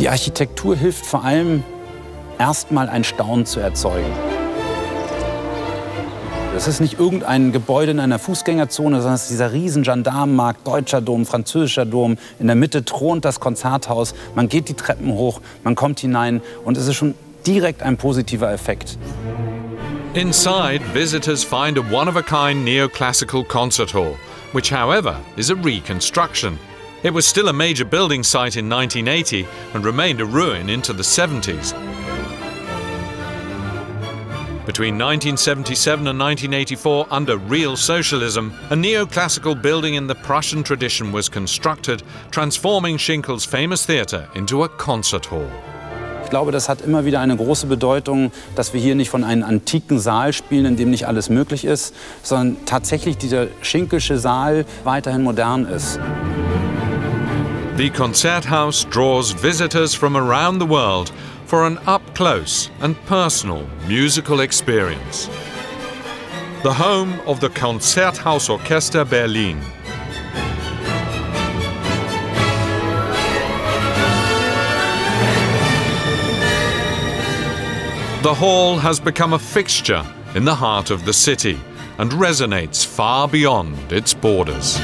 Die Architektur hilft vor allem, erstmal ein Staunen zu erzeugen. Es ist nicht irgendein Gebäude in einer Fußgängerzone, sondern es ist dieser riesen Gendarmenmarkt, deutscher Dom, französischer Dom. In der Mitte thront das Konzerthaus. Man geht die Treppen hoch, man kommt hinein und es ist schon direkt ein positiver Effekt. Inside, visitors find a one-of-a-kind neoclassical concert hall, which however is a reconstruction. It was still a major building site in 1980 and remained a ruin into the 70s. Between 1977 and 1984, under real socialism, a neoclassical building in the Prussian tradition was constructed, transforming Schinkel's famous theatre into a concert hall. Ich glaube, das hat immer wieder eine große Bedeutung, dass wir hier nicht von einem antiken Saal spielen, in dem nicht alles möglich ist, sondern tatsächlich dieser Schinkelsche Saal weiterhin modern ist. The Concert House draws visitors from around the world for an up-close and personal musical experience. The home of the Konzerthausorchester Berlin. The hall has become a fixture in the heart of the city and resonates far beyond its borders.